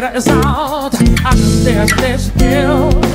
that is out. There's this hill.